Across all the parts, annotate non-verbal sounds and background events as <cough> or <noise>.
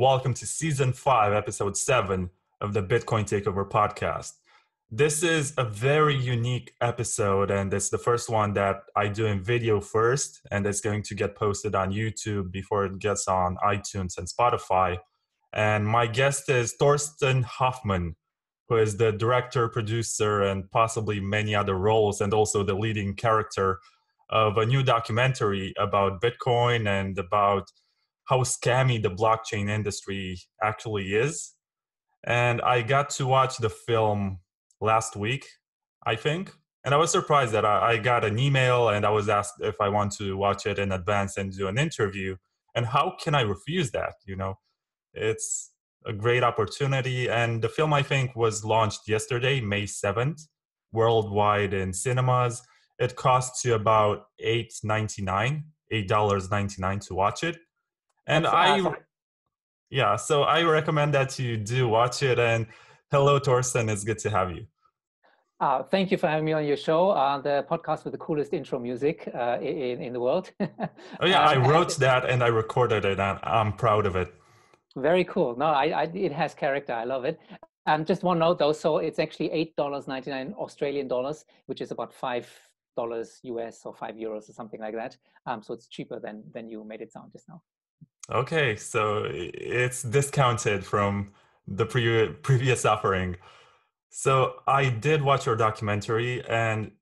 Welcome to season five, episode seven of the Bitcoin Takeover podcast. This is a very unique episode, and it's the first one that I do in video first, and it's going to get posted on YouTube before it gets on iTunes and Spotify. And my guest is Torsten Hoffmann, who is the director, producer, and possibly many other roles, and also the leading character of a new documentary about Bitcoin and about how scammy the blockchain industry actually is. And I got to watch the film last week, I think. And I was surprised that I, I, got an email and I was asked if I want to watch it in advance and do an interview. And how can I refuse that? You know, it's a great opportunity. And the film, I think, was launched yesterday, May 7th, worldwide in cinemas. It costs you about $8.99, $8.99 to watch it and I, yeah, so I recommend that you do watch it. And hello, Torsten, it's good to have you. Uh, thank you for having me on your show, uh, the podcast with the coolest intro music uh, in, in the world. <laughs> oh yeah, I um, wrote that and I recorded it, and I'm proud of it. Very cool. No, I, I it has character. I love it. Um, just one note though, so it's actually eight dollars ninety nine Australian dollars, which is about five dollars US or five euros or something like that. Um, so it's cheaper than than you made it sound just now. Okay, so it's discounted from the pre- previous offering. So I did watch your documentary, and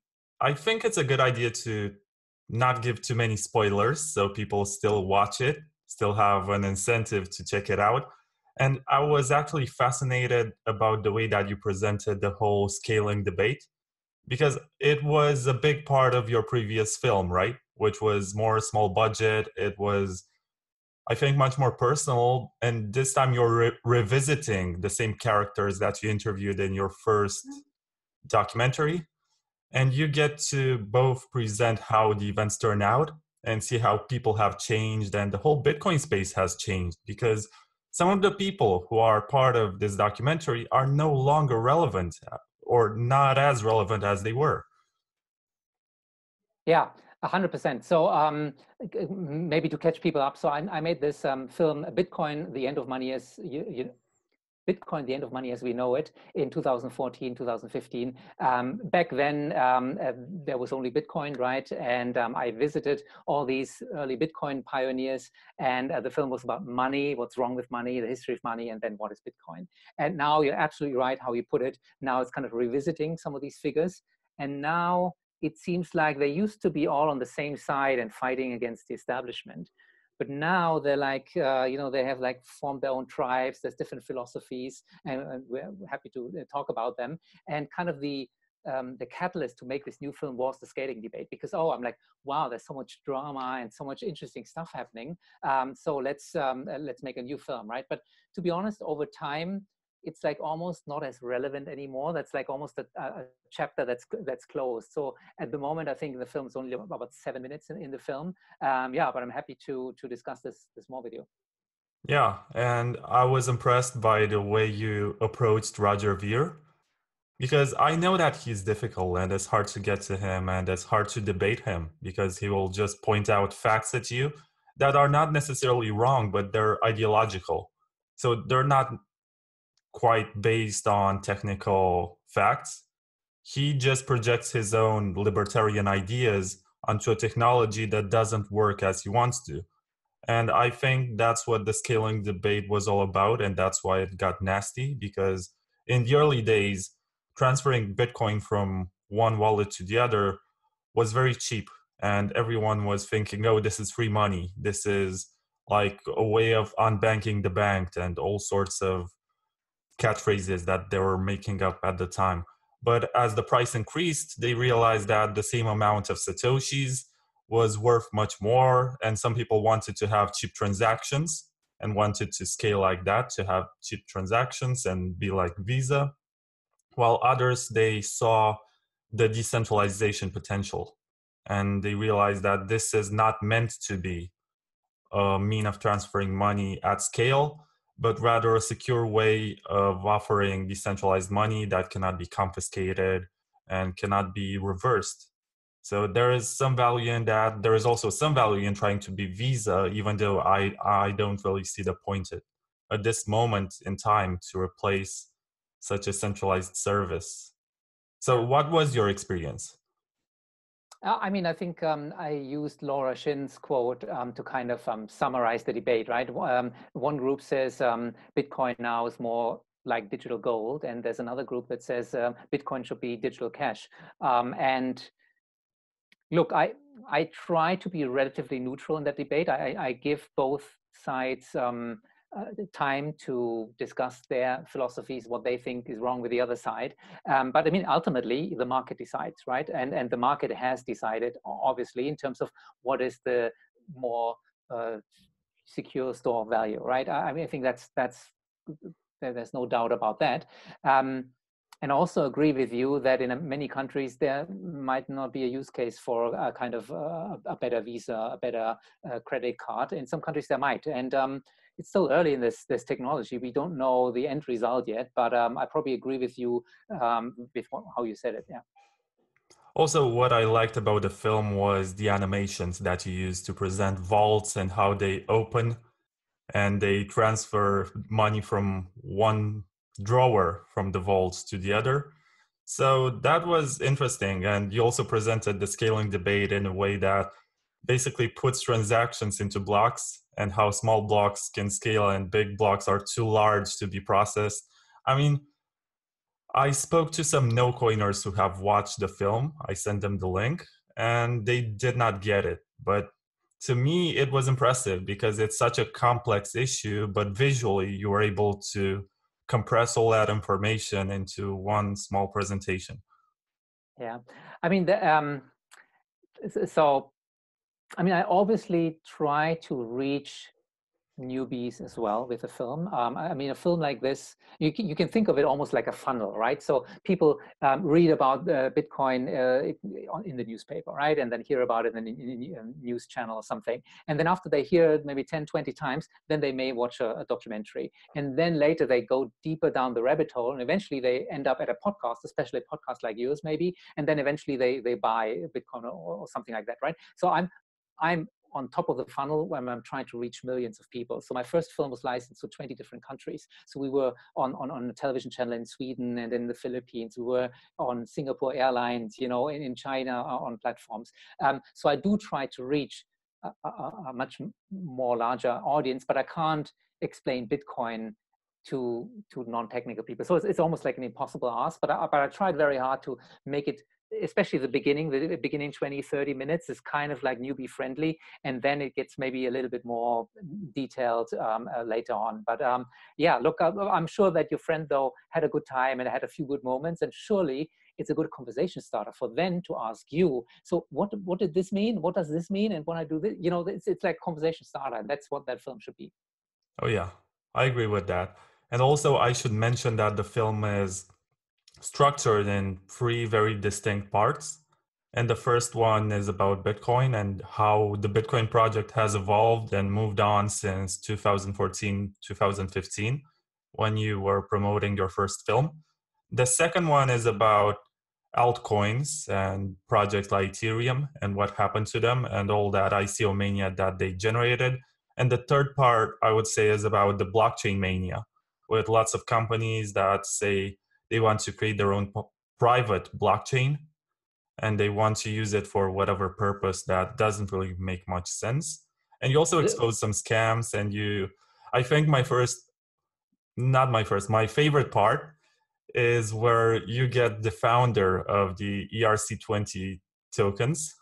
I think it's a good idea to not give too many spoilers so people still watch it, still have an incentive to check it out. And I was actually fascinated about the way that you presented the whole scaling debate because it was a big part of your previous film, right? Which was more small budget. It was I think much more personal. And this time you're re- revisiting the same characters that you interviewed in your first mm-hmm. documentary. And you get to both present how the events turn out and see how people have changed and the whole Bitcoin space has changed because some of the people who are part of this documentary are no longer relevant or not as relevant as they were. Yeah, hundred percent. So um, maybe to catch people up. So I, I made this um, film, Bitcoin: The End of Money as you, you, Bitcoin: The End of Money as we know it, in 2014, 2015. Um, back then, um, uh, there was only Bitcoin, right? And um, I visited all these early Bitcoin pioneers, and uh, the film was about money, what's wrong with money, the history of money, and then what is Bitcoin. And now you're absolutely right how you put it. Now it's kind of revisiting some of these figures, and now it seems like they used to be all on the same side and fighting against the establishment but now they're like uh, you know they have like formed their own tribes there's different philosophies and, and we're happy to uh, talk about them. And kind of the um, the catalyst to make this new film was the scaling debate because oh i'm like wow there's so much drama and so much interesting stuff happening. Um, so let's um, uh, let's make a new film right? But to be honest over time it's like almost not as relevant anymore. That's like almost a, a, chapter that's that's closed. So at the moment, I think the film's only about seven minutes in, in the film. Um, yeah, but I'm happy to to discuss this this more video. Yeah, and I was impressed by the way you approached Roger Ver, because I know that he's difficult and it's hard to get to him and it's hard to debate him because he will just point out facts at you that are not necessarily wrong, but they're ideological. So they're not quite based on technical facts. He just projects his own libertarian ideas onto a technology that doesn't work as he wants to. And I think that's what the scaling debate was all about. And that's why it got nasty because in the early days, transferring Bitcoin from one wallet to the other was very cheap. And everyone was thinking, oh, this is free money. This is like a way of unbanking the bank and all sorts of catchphrases that they were making up at the time. But as the price increased, they realized that the same amount of Satoshis was worth much more. And some people wanted to have cheap transactions and wanted to scale like that to have cheap transactions and be like Visa. While others, they saw the decentralization potential and they realized that this is not meant to be a mean of transferring money at scale but rather a secure way of offering decentralized money that cannot be confiscated and cannot be reversed. So there is some value in that. There is also some value in trying to be Visa, even though I I don't really see the point at, at this moment in time to replace such a centralized service. So what was your experience? Uh, I mean, I think um, I used Laura Shin's quote um, to kind of um, summarize the debate, right? Um, one group says um, Bitcoin now is more like digital gold, and there's another group that says uh, Bitcoin should be digital cash. Um, and look, I I try to be relatively neutral in that debate. I, I give both sides uh, time to discuss their philosophies, what they think is wrong with the other side. Um, but I mean, ultimately, the market decides, right? And and the market has decided, obviously, in terms of what is the more uh, secure store of value, right? I, I, mean, I think that's that's there's no doubt about that. Um, and also agree with you that in many countries there might not be a use case for a kind of uh, a better visa, a better uh, credit card. In some countries there might, and um, it's still early in this this technology. We don't know the end result yet, but um, I probably agree with you um, with how you said it. Yeah. Also, what I liked about the film was the animations that you used to present vaults and how they open and they transfer money from one drawer from the vaults to the other. So that was interesting. And you also presented the scaling debate in a way that basically puts transactions into blocks and how small blocks can scale and big blocks are too large to be processed. I mean, I spoke to some no coiners who have watched the film. I sent them the link and they did not get it. But to me, it was impressive because it's such a complex issue, but visually you were able to compress all that information into one small presentation. Yeah. I mean, the, um, so I mean, I obviously try to reach newbies as well with a film. Um, I mean, a film like this, you can, you can think of it almost like a funnel, right? So people um, read about uh, Bitcoin uh, in the newspaper, right? And then hear about it in a news channel or something. And then after they hear it maybe 10, 20 times, then they may watch a, a, documentary. And then later they go deeper down the rabbit hole and eventually they end up at a podcast, especially a podcast like yours maybe. And then eventually they, they buy Bitcoin or, or something like that, right? So I'm, I'm on top of the funnel when I'm trying to reach millions of people. So my first film was licensed to 20 different countries. So we were on, on, on a television channel in Sweden and in the Philippines. We were on Singapore Airlines, you know, in, in China on platforms. Um, so I do try to reach a, a, a, much more larger audience, but I can't explain Bitcoin to to non-technical people. So it's, it's almost like an impossible ask, but I, but I tried very hard to make it especially the beginning, the beginning 20, 30 minutes is kind of like newbie friendly. And then it gets maybe a little bit more detailed um, uh, later on. But um, yeah, look, uh, I'm sure that your friend though had a good time and had a few good moments. And surely it's a good conversation starter for them to ask you. So what, what did this mean? What does this mean? And when I do this, you know, it's, it's like conversation starter. And that's what that film should be. Oh yeah, I agree with that. And also I should mention that the film is structured in three very distinct parts. And the first one is about Bitcoin and how the Bitcoin project has evolved and moved on since 2014, 2015, when you were promoting your first film. The second one is about altcoins and projects like Ethereum and what happened to them and all that ICO mania that they generated. And the third part, I would say, is about the blockchain mania, with lots of companies that say they want to create their own private blockchain and they want to use it for whatever purpose that doesn't really make much sense. And you also expose some scams and you i think my first not my first my favorite part is where you get the founder of the erc20 tokens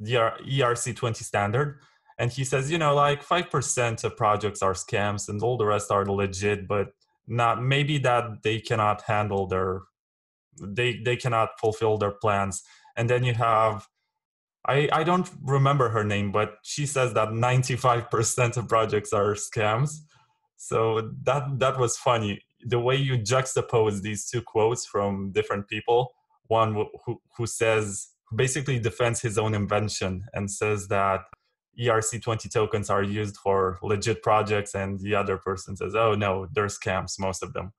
the erc20 standard and he says you know like 5% of projects are scams and all the rest are legit but not maybe that they cannot handle their they they cannot fulfill their plans. And then you have i i don't remember her name but she says that 95% of projects are scams. So that that was funny. The way you juxtapose these two quotes from different people one who who says basically defends his own invention and says that ERC20 tokens are used for legit projects, and the other person says, oh no, they're scams, most of them.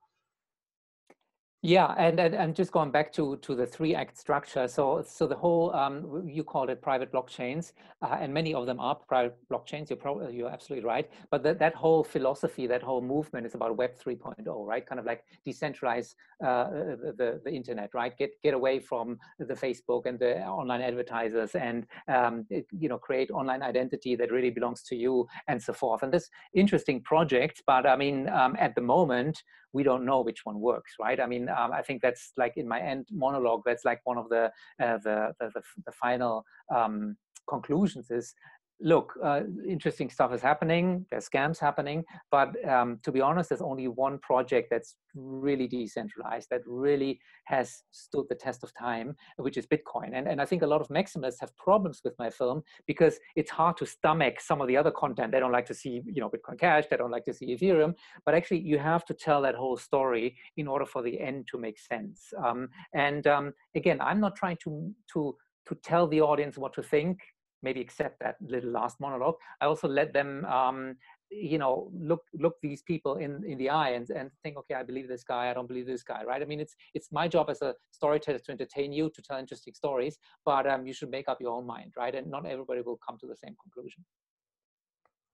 Yeah, and, and and just going back to to the three act structure. So so the whole um, you called it private blockchains, uh, and many of them are private blockchains. You're you're absolutely right. But that that whole philosophy, that whole movement is about Web 3.0, right? Kind of like decentralize uh, the, the, internet, right? Get get away from the Facebook and the online advertisers, and um, you know create online identity that really belongs to you, and so forth. And this interesting project, but I mean um, at the moment we don't know which one works, right? I mean, um, I think that's like in my end monologue, that's like one of the uh, the, the, the, the, final um, conclusions is look, uh, interesting stuff is happening. There's scams happening, but um, to be honest, there's only one project that's really decentralized that really has stood the test of time, which is Bitcoin. And, and I think a lot of maximalists have problems with my film because it's hard to stomach some of the other content. They don't like to see, you know, Bitcoin Cash. They don't like to see Ethereum. But actually, you have to tell that whole story in order for the end to make sense. Um, and um, again, I'm not trying to to to tell the audience what to think maybe accept that little last monologue. I also let them, um, you know, look look these people in in the eye and and think, okay, I believe this guy, I don't believe this guy, right? I mean, it's it's my job as a storyteller to entertain you, to tell interesting stories, but um, you should make up your own mind, right? And not everybody will come to the same conclusion.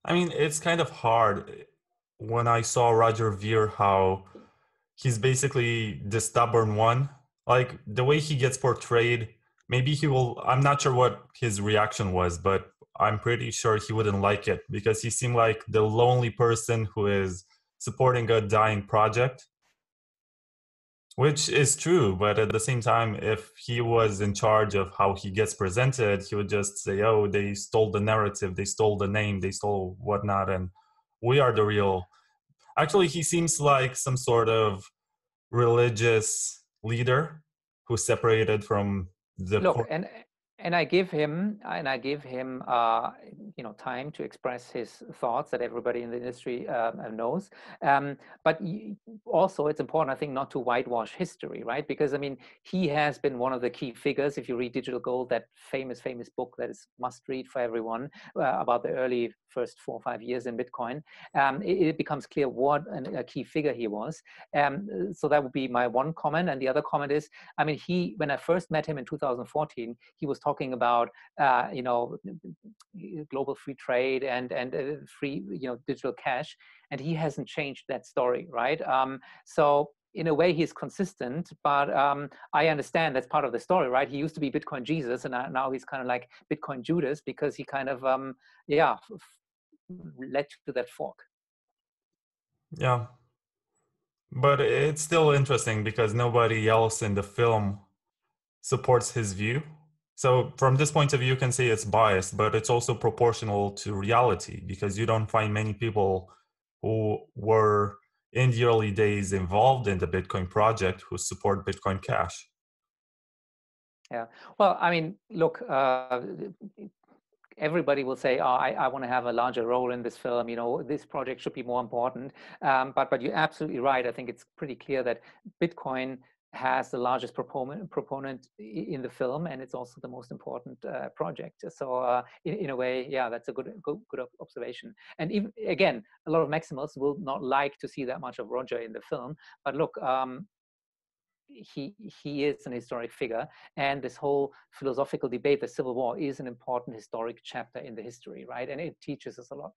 I mean, it's kind of hard when I saw Roger Ver how he's basically the stubborn one. Like the way he gets portrayed maybe he will i'm not sure what his reaction was but i'm pretty sure he wouldn't like it because he seemed like the lonely person who is supporting a dying project which is true but at the same time if he was in charge of how he gets presented he would just say oh they stole the narrative they stole the name they stole whatnot and we are the real actually he seems like some sort of religious leader who separated from the look and and I give him and I give him uh, you know time to express his thoughts that everybody in the industry uh, knows. Um, but also, it's important I think not to whitewash history, right? Because I mean, he has been one of the key figures. If you read Digital Gold, that famous famous book that is must read for everyone uh, about the early first four or five years in Bitcoin, um, it, it, becomes clear what an, a key figure he was. Um, so that would be my one comment, and the other comment is, I mean, he when I first met him in 2014, he was talking about uh, you know global free trade and and uh, free you know digital cash, and he hasn't changed that story, right? Um, so in a way he's consistent but um, i understand that's part of the story right? He used to be bitcoin jesus and now he's kind of like bitcoin judas because he kind of um, yeah led to that fork. Yeah. But it's still interesting because nobody else in the film supports his view so from this point of view, you can say it's biased, but it's also proportional to reality because you don't find many people who were in the early days involved in the Bitcoin project who support Bitcoin Cash. Yeah. Well, I mean, look, uh, everybody will say, oh, I, I want to have a larger role in this film. You know, this project should be more important. Um, but but you're absolutely right. I think it's pretty clear that Bitcoin has the largest proponent proponent in the film, and it's also the most important uh, project. So, uh, in, in, a way, yeah, that's a good, good, good observation. And even again, a lot of Maximals will not like to see that much of Roger in the film. But look, um, he he is an historic figure, and this whole philosophical debate, the Civil War, is an important historic chapter in the history, right? And it teaches us a lot.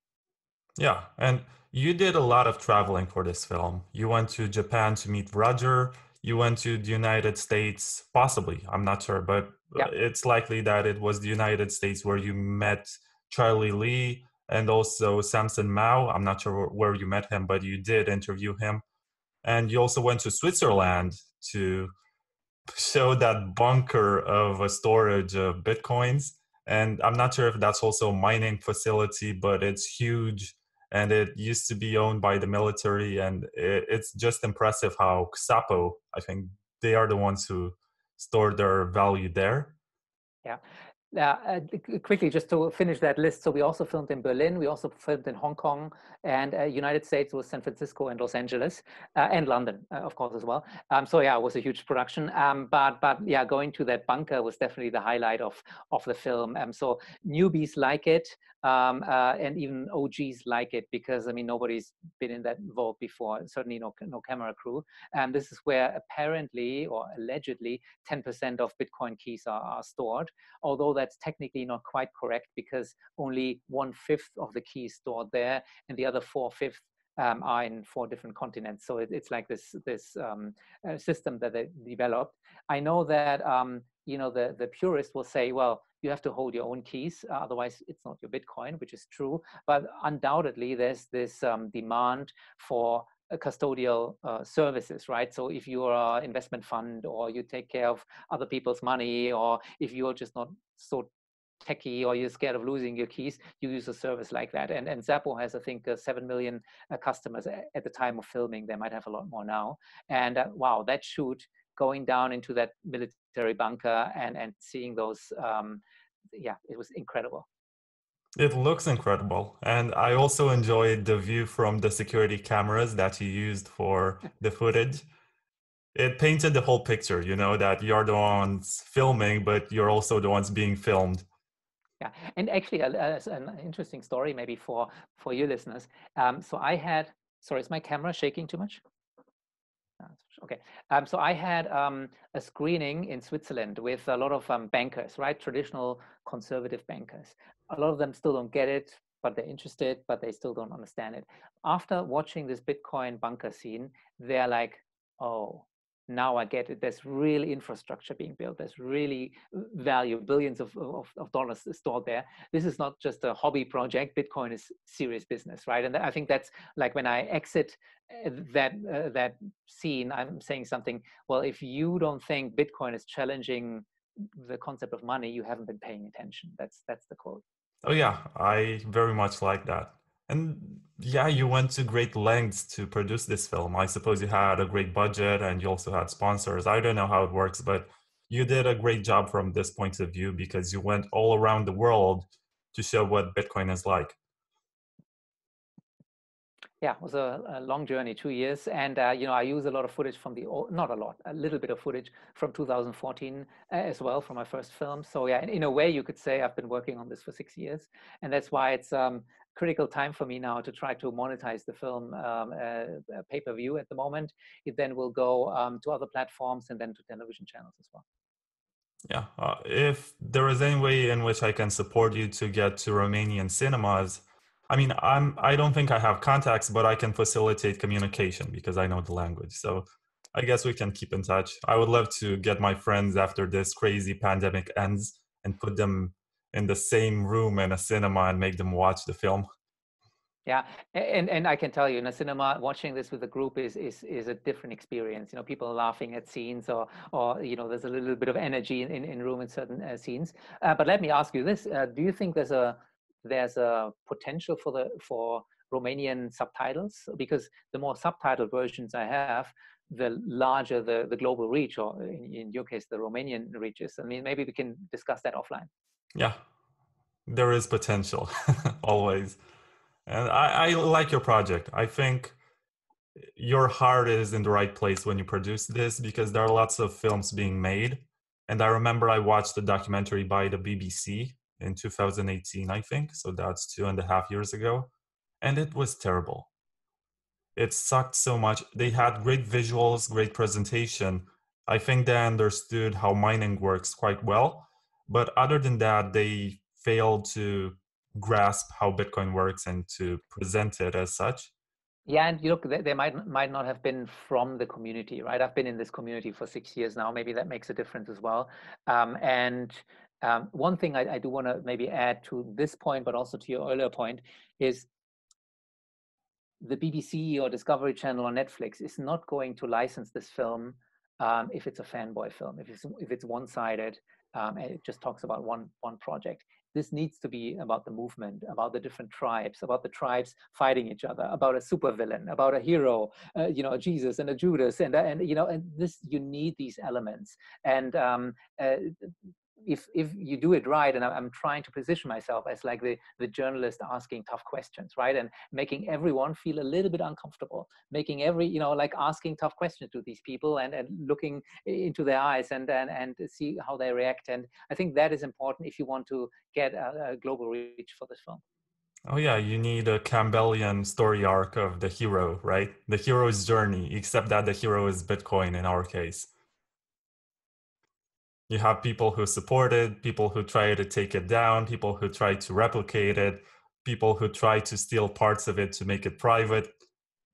Yeah, and you did a lot of traveling for this film. You went to Japan to meet Roger you went to the United States, possibly, I'm not sure, but uh, yeah. it's likely that it was the United States where you met Charlie Lee and also Samson Mow. I'm not sure where you met him, but you did interview him. And you also went to Switzerland to show that bunker of a storage of bitcoins. And I'm not sure if that's also a mining facility, but it's huge and it used to be owned by the military and it, it's just impressive how xapo i think they are the ones who store their value there. Yeah Yeah, uh, quickly just to finish that list. So we also filmed in Berlin. We also filmed in Hong Kong, and uh, United States was San Francisco and Los Angeles, uh, and London, uh, of course, as well. Um, so yeah, it was a huge production. Um, but but yeah, going to that bunker was definitely the highlight of of the film. Um, so newbies like it, um, uh, and even OGs like it because I mean nobody's been in that vault before. Certainly no no camera crew. And this is where apparently or allegedly 10% of Bitcoin keys are, are stored, although that's technically not quite correct because only one fifth of the keys stored there and the other four fifths um, are in four different continents. So it, it's like this this um, uh, system that they developed. I know that um, you know the the purist will say, well, you have to hold your own keys, uh, otherwise it's not your Bitcoin, which is true. But undoubtedly, there's this um, demand for custodial uh, services, right? So if you are an investment fund or you take care of other people's money, or if you're just not so techy or you're scared of losing your keys, you use a service like that. And, and Xapo has, I think, uh, 7 million uh, customers at the time of filming. They might have a lot more now. And uh, wow, that shoot going down into that military bunker and, and seeing those, um, yeah, it was incredible. It looks incredible. And I also enjoyed the view from the security cameras that you used for the footage. It painted the whole picture, you know, that you're the ones filming, but you're also the ones being filmed. Yeah, and actually, uh, an interesting story maybe for for you listeners. Um, so I had, sorry, is my camera shaking too much? Okay, um, so I had um, a screening in Switzerland with a lot of um, bankers, right? Traditional conservative bankers. A lot of them still don't get it, but they're interested, but they still don't understand it. After watching this Bitcoin bunker scene, they're like, oh, now I get it. There's really infrastructure being built. There's really value, billions of, of, of, dollars stored there. This is not just a hobby project. Bitcoin is serious business, right? And I think that's like when I exit uh, that uh, that scene, I'm saying something. Well, if you don't think Bitcoin is challenging the concept of money, you haven't been paying attention. That's that's the quote. Oh yeah, I very much like that. And yeah, you went to great lengths to produce this film. I suppose you had a great budget and you also had sponsors. I don't know how it works, but you did a great job from this point of view because you went all around the world to show what Bitcoin is like. Yeah, it was a, a long journey, two years, and uh, you know I use a lot of footage from the not a lot, a little bit of footage from 2014 uh, as well from my first film. So yeah, in, in, a way you could say I've been working on this for six years, and that's why it's um, critical time for me now to try to monetize the film um, uh, pay per view at the moment. It then will go um, to other platforms and then to television channels as well. Yeah, uh, if there is any way in which I can support you to get to Romanian cinemas, I mean, I'm I don't think I have contacts, but I can facilitate communication because I know the language. So I guess we can keep in touch. I would love to get my friends after this crazy pandemic ends and put them in the same room in a cinema and make them watch the film. Yeah, and and I can tell you, in a cinema, watching this with a group is is is a different experience. You know, people are laughing at scenes, or or you know, there's a little bit of energy in in, room in certain uh, scenes. Uh, but let me ask you this: uh, Do you think there's a there's a potential for the for Romanian subtitles? Because the more subtitled versions I have, the larger the the global reach, or in, in your case, the Romanian reaches. I mean, maybe we can discuss that offline. Yeah, there is potential <laughs> always. And I, I like your project. I think your heart is in the right place when you produce this because there are lots of films being made. And I remember I watched a documentary by the BBC in 2018, I think. So that's two and a half years ago. And it was terrible. It sucked so much. They had great visuals, great presentation. I think they understood how mining works quite well. But other than that, they fail to grasp how Bitcoin works and to present it as such. Yeah, and you look, they, they might might not have been from the community, right? I've been in this community for six years now. Maybe that makes a difference as well. Um, and um, one thing I, I do want to maybe add to this point, but also to your earlier point, is the BBC or Discovery Channel or Netflix is not going to license this film um, if it's a fanboy film, if it's if it's one-sided, um, and it just talks about one one project this needs to be about the movement, about the different tribes, about the tribes fighting each other, about a supervillain, about a hero, uh, you know, Jesus and a Judas, and and you know, and this you need these elements. And um, uh, if if you do it right and i'm trying to position myself as like the the journalist asking tough questions right? And making everyone feel a little bit uncomfortable making every you know like asking tough questions to these people and, and looking into their eyes and, and and see how they react. And i think that is important if you want to get a, a global reach for this film. Oh yeah, you need a Campbellian story arc of the hero, right? The hero's journey, except that the hero is Bitcoin in our case you have people who support it, people who try to take it down, people who try to replicate it, people who try to steal parts of it to make it private.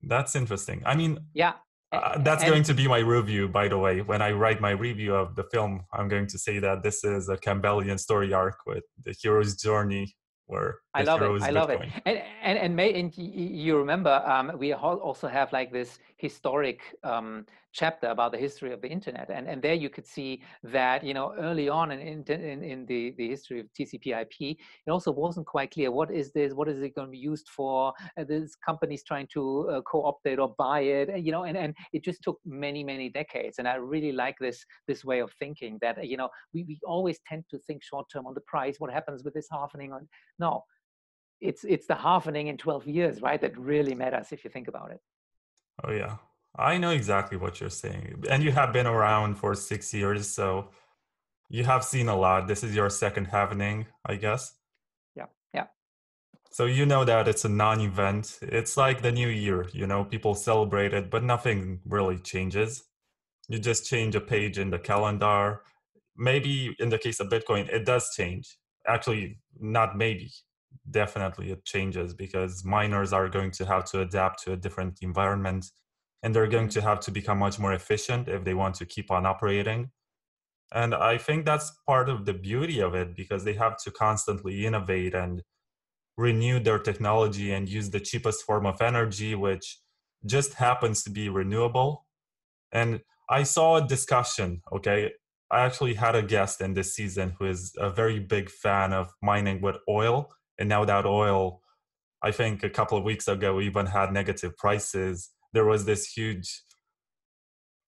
That's interesting. I mean, yeah, uh, that's and, going to be my review, by the way. When I write my review of the film, I'm going to say that this is a Campbellian story arc with the hero's journey where I love it. I love Bitcoin. it. And and and, may, and you remember um, we also have like this historic um, chapter about the history of the internet, and and there you could see that you know early on in in, in the the history of TCP/IP, it also wasn't quite clear what is this, what is it going to be used for. Uh, there's companies trying to uh, co-opt it or buy it, you know, and and it just took many many decades. And I really like this this way of thinking that you know we we always tend to think short term on the price, what happens with this halvening on no it's it's the halvening in 12 years right that really matters if you think about it. Oh yeah. I know exactly what you're saying and you have been around for six years so you have seen a lot. This is your second halvening i guess? Yeah yeah. So you know that it's a non-event. It's like the new year you know people celebrate it but nothing really changes. You just change a page in the calendar. Maybe in the case of bitcoin it does change. Actually not maybe definitely it changes because miners are going to have to adapt to a different environment and they're going to have to become much more efficient if they want to keep on operating and i think that's part of the beauty of it because they have to constantly innovate and renew their technology and use the cheapest form of energy which just happens to be renewable and i saw a discussion okay I actually had a guest in this season who is a very big fan of mining with oil. And now that oil, I think a couple of weeks ago, we even had negative prices. There was this huge,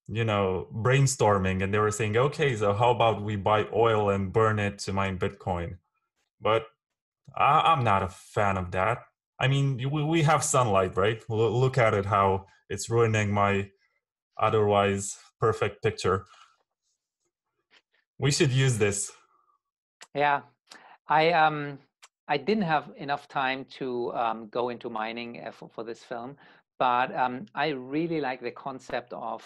you know, brainstorming, and they were saying, okay, so how about we buy oil and burn it to mine Bitcoin? But I, am not a fan of that. I mean, we, we have sunlight, right? Look at it, how it's ruining my otherwise perfect picture we should use this yeah i um i didn't have enough time to um, go into mining uh, for, for this film but um, i really like the concept of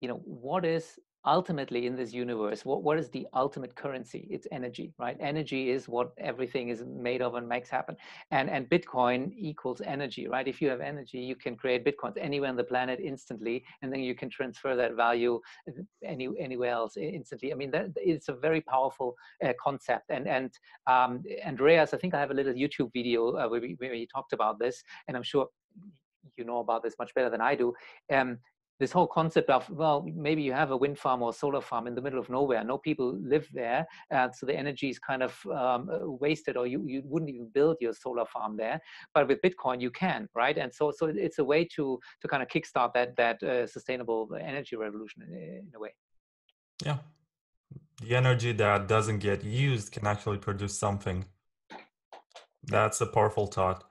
you know what is ultimately in this universe what, what is the ultimate currency? It's energy right? Energy is what everything is made of and makes happen. And and bitcoin equals energy right? If you have energy you can create bitcoins anywhere on the planet instantly and then you can transfer that value any anywhere else instantly. I mean that it's a very powerful uh, concept. And and um, andreas i think i have a little youtube video uh, where, we, where he talked about this and i'm sure you know about this much better than I do. Um, this whole concept of well maybe you have a wind farm or solar farm in the middle of nowhere no people live there uh, so the energy is kind of um, uh, wasted or you, you wouldn't even build your solar farm there. But with bitcoin you can right? And so so it's a way to to kind of kickstart that that uh, sustainable energy revolution in, in a way. Yeah. The energy that doesn't get used can actually produce something. That's a powerful thought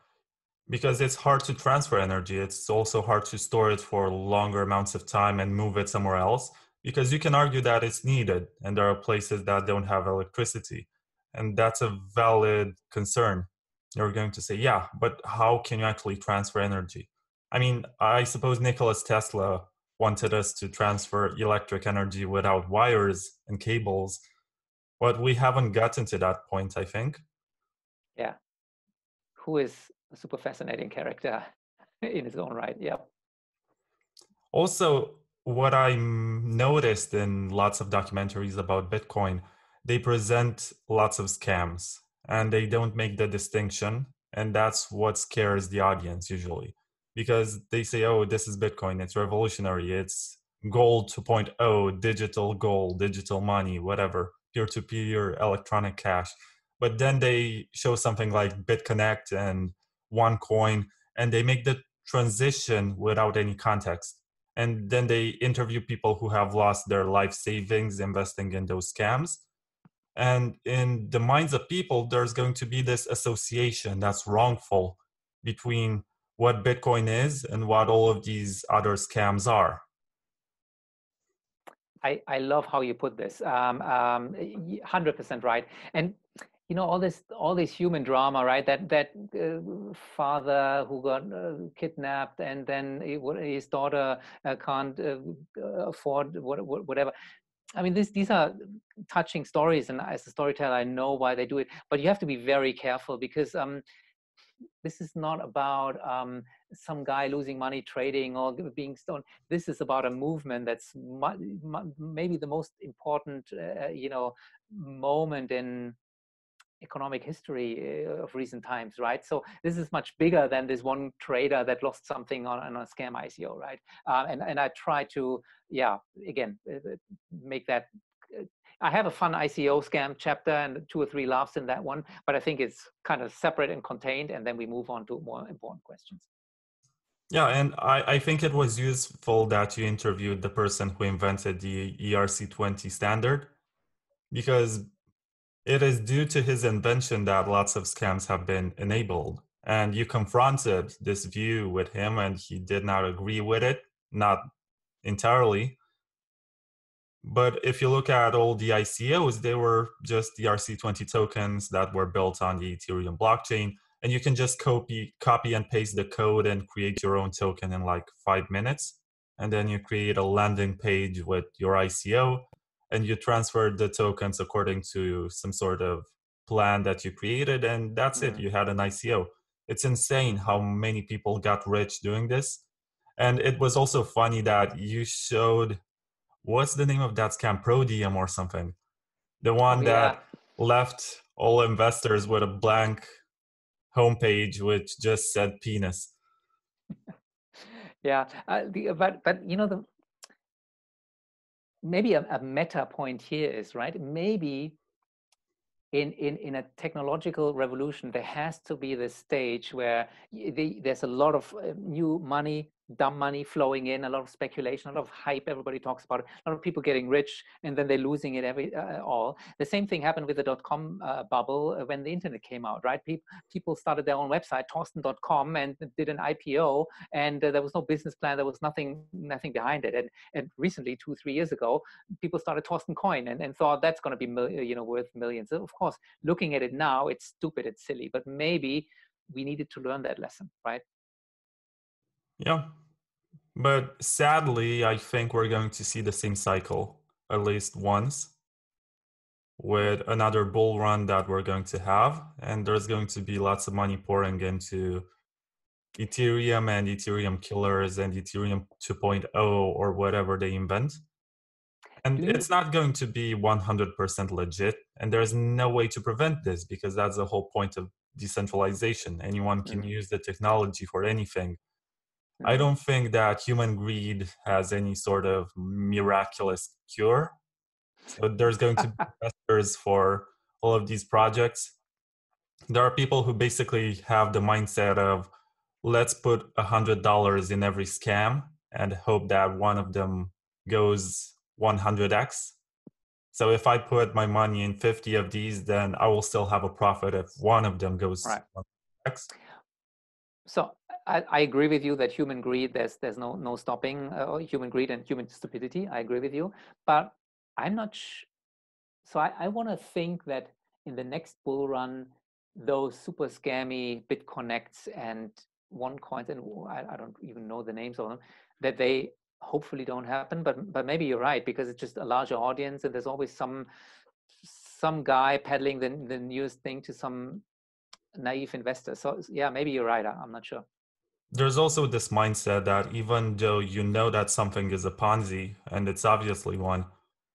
because it's hard to transfer energy. It's also hard to store it for longer amounts of time and move it somewhere else because you can argue that it's needed and there are places that don't have electricity. And that's a valid concern. You're going to say yeah but how can you actually transfer energy? I mean i suppose nikola's tesla wanted us to transfer electric energy without wires and cables but we haven't gotten to that point i think. Yeah. Who is super fascinating character <laughs> in his own right. Yeah. Also, what I noticed in lots of documentaries about Bitcoin, they present lots of scams and they don't make the distinction. And that's what scares the audience usually because they say, oh, this is Bitcoin, it's revolutionary, it's gold 2.0, digital gold, digital money, whatever, peer to peer electronic cash. But then they show something like BitConnect and OneCoin and they make the transition without any context and then they interview people who have lost their life savings investing in those scams and in the minds of people there's going to be this association that's wrongful between what bitcoin is and what all of these other scams are I, I love how you put this. Um, um, 100% right. And you know all this all this human drama right that that uh, father who got uh, kidnapped and then he, his daughter uh, can't uh, afford whatever i mean this, these are touching stories and as a storyteller i know why they do it but you have to be very careful because um, this is not about um, some guy losing money trading or being stoned. This is about a movement that's maybe the most important, uh, you know, moment in economic history uh, of recent times, right? So this is much bigger than this one trader that lost something on, on a scam ICO, right? Uh, and and I try to, yeah, again, uh, make that. I have a fun ICO scam chapter and two or three laughs in that one, but I think it's kind of separate and contained, and then we move on to more important questions. Yeah, and I, I think it was useful that you interviewed the person who invented the ERC20 standard because it is due to his invention that lots of scams have been enabled. And you confronted this view with him, and he did not agree with it, not entirely. But if you look at all the ICOs, they were just the ERC20 tokens that were built on the Ethereum blockchain. And you can just copy, copy and paste the code and create your own token in like five minutes. And then you create a landing page with your ICO and you transfer the tokens according to some sort of plan that you created and that's mm-hmm. it you had an ico it's insane how many people got rich doing this. And it was also funny that you showed what's the name of that scam? Prodeum or something. The one oh, yeah. that left all investors with a blank homepage which just said penis. <laughs> Yeah uh, the, but but you know the maybe a, a meta point here is right maybe in, in, in a technological revolution, there has to be this stage where the, there's a lot of uh, new money dumb money flowing in, a lot of speculation, a lot of hype. Everybody talks about it. A lot of people getting rich, and then they're losing it every uh, all. The same thing happened with the dot com uh, bubble uh, when the internet came out. Right? People people started their own website, Torsten.com, and did an IPO, and uh, there was no business plan. There was nothing nothing behind it. And and recently, two three years ago, people started Torsten Coin and, and thought that's going to be mil- you know worth millions. Of course, looking at it now, it's stupid, it's silly, but maybe we needed to learn that lesson, right? Yeah. But sadly, I think we're going to see the same cycle at least once with another bull run that we're going to have. And there's going to be lots of money pouring into Ethereum and Ethereum killers and Ethereum 2.0 or whatever they invent. And it's not going to be 100% legit. And there's no way to prevent this because that's the whole point of decentralization. Anyone can mm-hmm. use the technology for anything. I don't think that human greed has any sort of miraculous cure. So there's going to be <laughs> investors for all of these projects. There are people who basically have the mindset of let's put a hundred dollars in every scam and hope that one of them goes 100x. So if I put my money in 50 of these, then I will still have a profit if one of them goes right. 100x. So I, I, agree with you that human greed, there's there's no no stopping uh, human greed and human stupidity. I agree with you, but I'm not. Sh- so I, I want to think that in the next bull run, those super scammy BitConnects and OneCoins, and I, I don't even know the names of them, that they hopefully don't happen. But but maybe you're right because it's just a larger audience, and there's always some some guy peddling the the newest thing to some naive investor. So yeah, maybe you're right. I'm not sure there's also this mindset that even though you know that something is a Ponzi, and it's obviously one,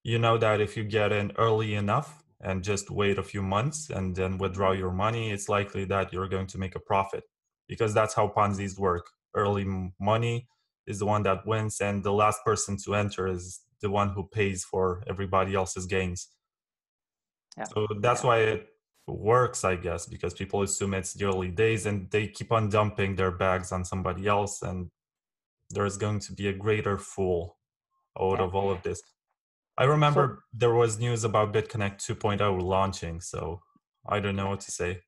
you know that if you get in early enough and just wait a few months and then withdraw mm-hmm. your money, it's likely that you're going to make a profit because that's how Ponzi's work. Early money is the one that wins, and the last person to enter is the one who pays for everybody else's gains. Yeah. So that's yeah. why it works, I guess, because people assume it's the early days and they keep on dumping their bags on somebody else. And there's going to be a greater fool out yeah. of all of this. I remember so, there was news about BitConnect 2.0 launching, so I don't know what to say.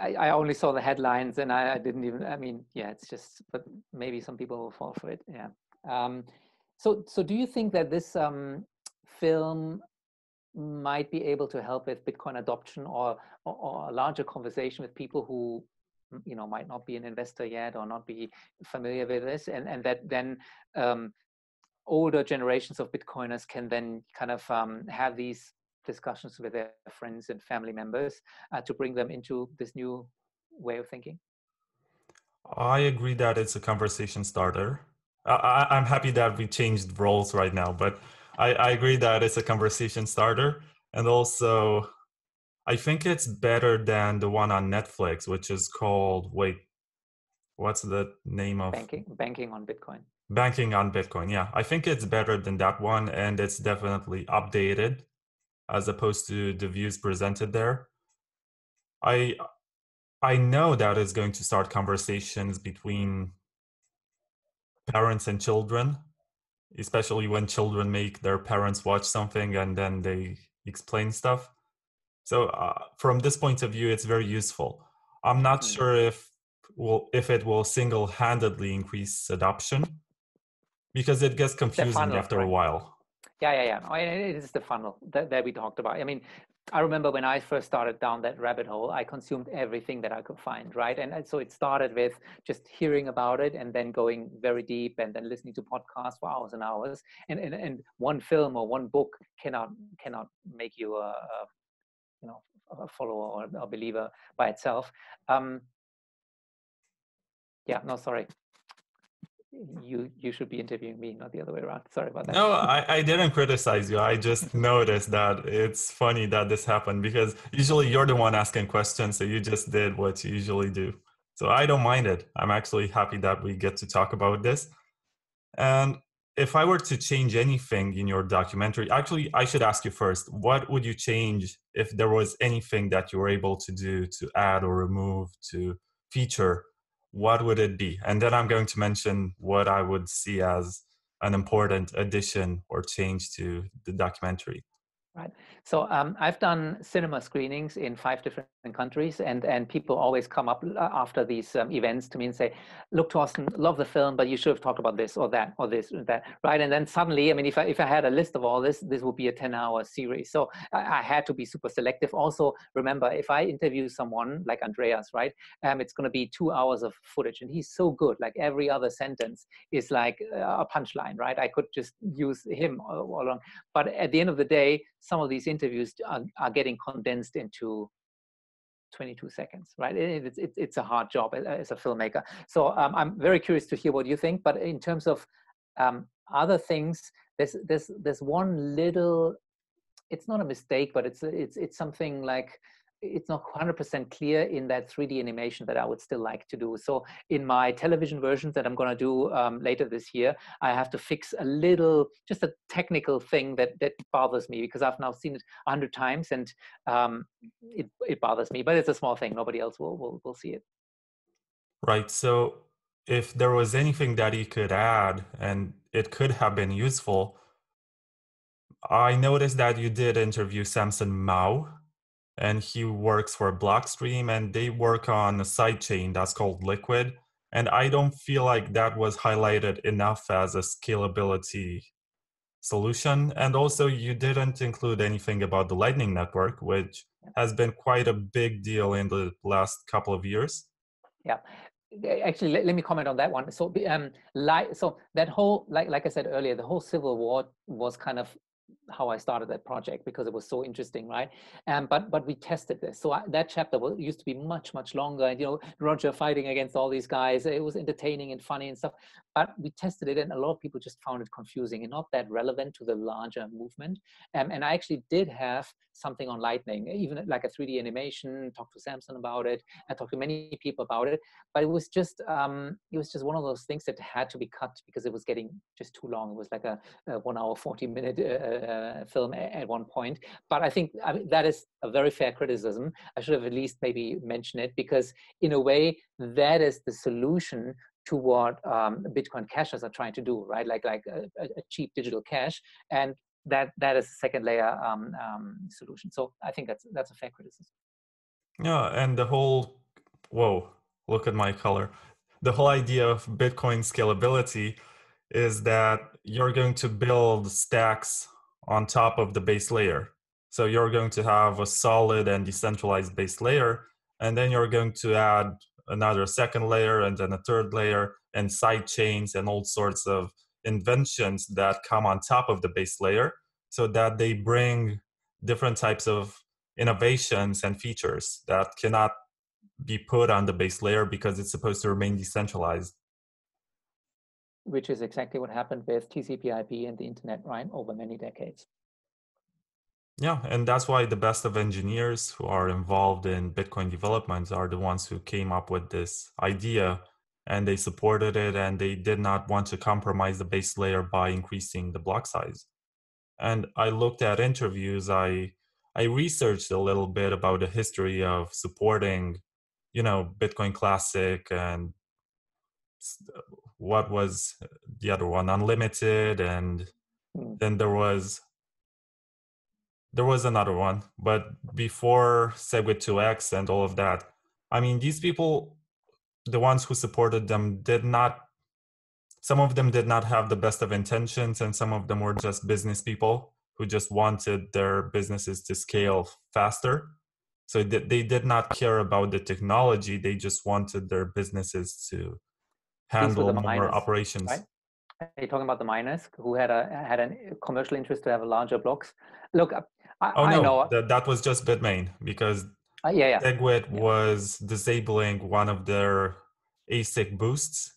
I, I only saw the headlines and I, I, didn't even, I mean, yeah, it's just, but maybe some people will fall for it. Yeah. Um, so, so do you think that this um, film might be able to help with Bitcoin adoption or, or, or, a larger conversation with people who you know might not be an investor yet or not be familiar with this and, and that then um, older generations of Bitcoiners can then kind of um, have these discussions with their friends and family members uh, to bring them into this new way of thinking? I agree that it's a conversation starter. I, am happy that we changed roles right now, but I, I agree that it's a conversation starter. And also, I think it's better than the one on Netflix, which is called, wait, what's the name of banking banking on bitcoin banking on bitcoin yeah i think it's better than that one and it's definitely updated as opposed to the views presented there. I I know that is going to start conversations between parents and children, especially when children make their parents watch something and then they explain stuff. So uh, from this point of view, it's very useful. I'm not mm. sure if will if it will single-handedly increase adoption because it gets confusing after right? a while. Yeah, yeah, yeah. It is the funnel that, that we talked about. I mean, I remember when I first started down that rabbit hole, I consumed everything that I could find, right? And so it started with just hearing about it and then going very deep and then listening to podcasts for hours and hours. And and, and one film or one book cannot cannot make you a, a you know a follower or a believer by itself. Um, yeah, no, sorry you you should be interviewing me, not the other way around. Sorry about that. No, I, I didn't criticize you. I just <laughs> noticed that it's funny that this happened because usually you're the one asking questions, so you just did what you usually do. So I don't mind it. I'm actually happy that we get to talk about this. And if I were to change anything in your documentary, actually, I should ask you first what would you change if there was anything that you were able to do to add or remove, to feature what would it be? And then I'm going to mention what I would see as an important addition or change to the documentary. Right. So um, I've done cinema screenings in five different countries, and and people always come up uh, after these um, events to me and say, "Look, Torsten, love the film, but you should have talked about this or that or this or that." Right. And then suddenly, I mean, if I if I had a list of all this, this would be a ten-hour series. So I, I had to be super selective. Also, remember, if I interview someone like Andreas, right, um, it's going to be two hours of footage, and he's so good. Like every other sentence is like a punchline, right? I could just use him all along. But at the end of the day some of these interviews are, are getting condensed into 22 seconds, right? It's, it's, it's a hard job as a filmmaker. So um, I'm very curious to hear what you think. But in terms of um, other things, there's, there's, there's one little, it's not a mistake, but it's, it's, it's something like it's not 100% clear in that 3D animation that I would still like to do. So in my television versions that I'm going to do um, later this year, I have to fix a little, just a technical thing that that bothers me because I've now seen it a hundred times and um, it it bothers me. But it's a small thing; nobody else will will will see it. Right. So if there was anything that you could add and it could have been useful, I noticed that you did interview Samson Mow and he works for Blockstream and they work on a sidechain that's called Liquid. And I don't feel like that was highlighted enough as a scalability solution. And also, you didn't include anything about the Lightning Network, which has been quite a big deal in the last couple of years. Yeah, actually let, let, me comment on that one so um like so that whole like like i said earlier the whole civil war was kind of how I started that project because it was so interesting, right? Um, but but we tested this. So I, that chapter was, used to be much much longer, and you know Roger fighting against all these guys. It was entertaining and funny and stuff. But we tested it, and a lot of people just found it confusing and not that relevant to the larger movement. Um, and I actually did have something on Lightning, even like a 3D animation. Talked to Samson about it. I talked to many people about it, but it was just um, it was just one of those things that had to be cut because it was getting just too long. It was like a, a one hour 40 minute uh, uh, film at one point. But I think I mean, that is a very fair criticism. I should have at least maybe mentioned it because in a way that is the solution to what um, Bitcoin cashers are trying to do, right? Like like a, a cheap digital cash, and that that is a second layer um, um, solution. So I think that's that's a fair criticism. Yeah, and the whole whoa, look at my color. The whole idea of Bitcoin scalability is that you're going to build stacks on top of the base layer. So you're going to have a solid and decentralized base layer, and then you're going to add another second layer and then a third layer and side chains and all sorts of inventions that come on top of the base layer so that they bring different types of innovations and features that cannot be put on the base layer because it's supposed to remain decentralized which is exactly what happened with TCP/IP and the internet, right, over many decades. Yeah, and that's why the best of engineers who are involved in Bitcoin development are the ones who came up with this idea and they supported it and they did not want to compromise the base layer by increasing the block size. And I looked at interviews, I I researched a little bit about the history of supporting, you know, Bitcoin Classic and what was the other one unlimited and mm. then there was there was another one but before segwit 2x and all of that i mean these people the ones who supported them did not some of them did not have the best of intentions and some of them were just business people who just wanted their businesses to scale faster so they did not care about the technology they just wanted their businesses to handle more miners, operations. Right? Are you talking about the miners who had a had a commercial interest to have larger blocks? Look, I, oh I no, know that, that was just Bitmain because uh, yeah, yeah. Segwit yeah. was disabling one of their ASIC boosts,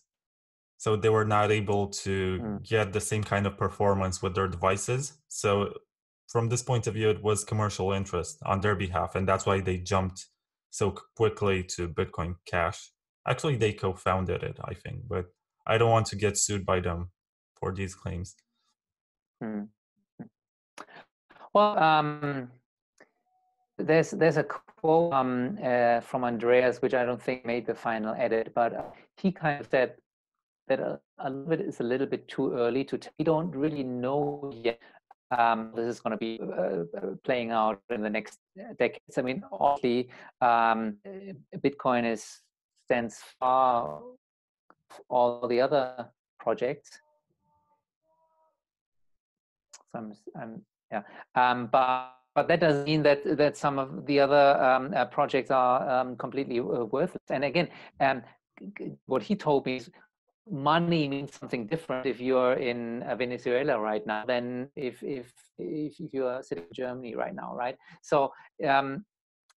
so they were not able to mm. get the same kind of performance with their devices. So from this point of view, it was commercial interest on their behalf, and that's why they jumped so quickly to Bitcoin Cash. Actually, they co-founded it, I think, but I don't want to get sued by them for these claims. Hmm. Well, um, there's there's a quote um, uh, from Andreas, which I don't think made the final edit, but uh, he kind of said that a, a little bit is a little bit too early to. T- we don't really know yet. Um, this is going to be uh, uh, playing out in the next decades. I mean, obviously, um, Bitcoin is stands far all the other projects. So I'm, I'm yeah, um, but but that doesn't mean that that some of the other um, uh, projects are um, completely uh, worthless. And again, um, what he told me is money means something different if you're in uh, Venezuela right now than if if if you're sitting in Germany right now, right? So um,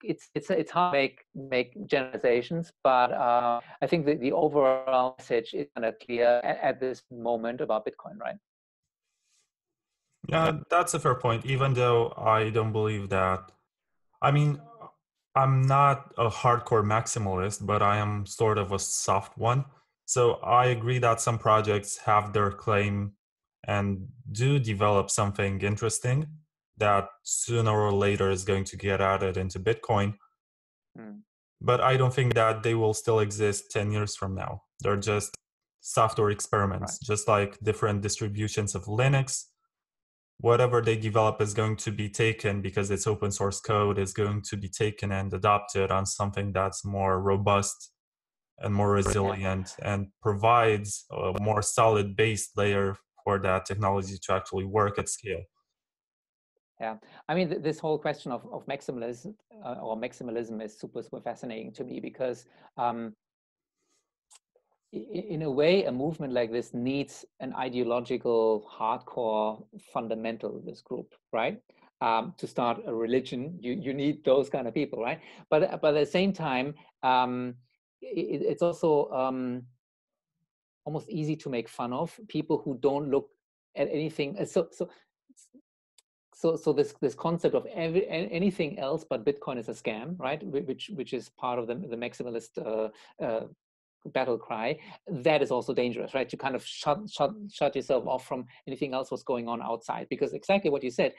it's it's it's hard to make make generalizations, but uh, I think that the overall message is kind of clear at, at, this moment about Bitcoin, right? Yeah, that's a fair point. Even though I don't believe that, I mean, I'm not a hardcore maximalist, but I am sort of a soft one. So I agree that some projects have their claim and do develop something interesting that sooner or later is going to get added into Bitcoin. Mm. But I don't think that they will still exist 10 years from now. They're just software experiments, right. just like different distributions of Linux. Whatever they develop is going to be taken because it's open source code, is going to be taken and adopted on something that's more robust and more resilient and provides a more solid base layer for that technology to actually work at scale. Yeah, I mean, th this whole question of, of maximalism uh, or maximalism is super, super fascinating to me because um, in a way, a movement like this needs an ideological, hardcore fundamental this group, right? Um, to start a religion, you, you need those kind of people, right? But, but at the same time, um, it, it's also um, almost easy to make fun of people who don't look at anything. So, so so so this this concept of every, anything else but bitcoin is a scam right which which is part of the, the maximalist uh, uh, battle cry that is also dangerous right to kind of shut shut shut yourself off from anything else what's going on outside because exactly what you said